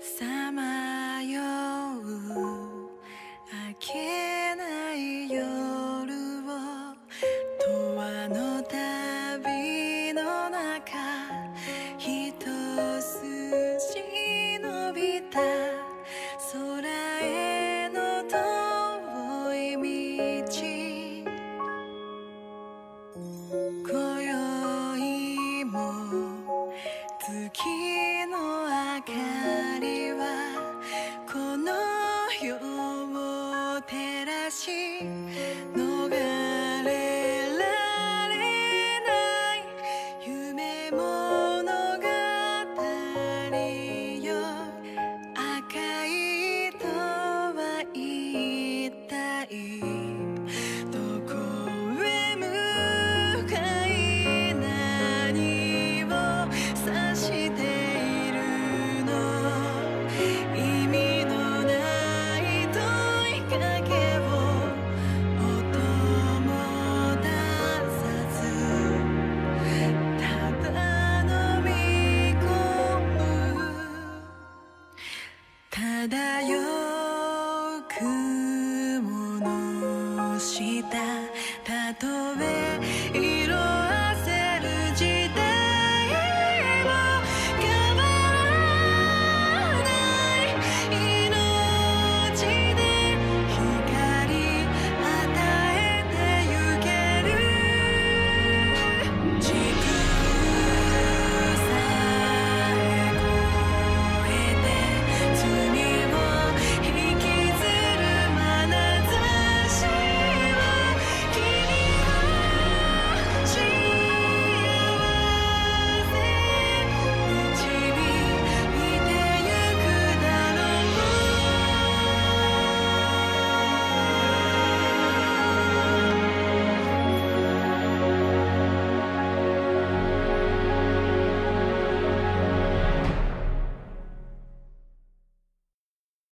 さまよう明けない夜を永遠の旅の中一筋伸びた空への遠い道今宵も月の明かりはこの世を照らし漂う雲の下たとえ色あ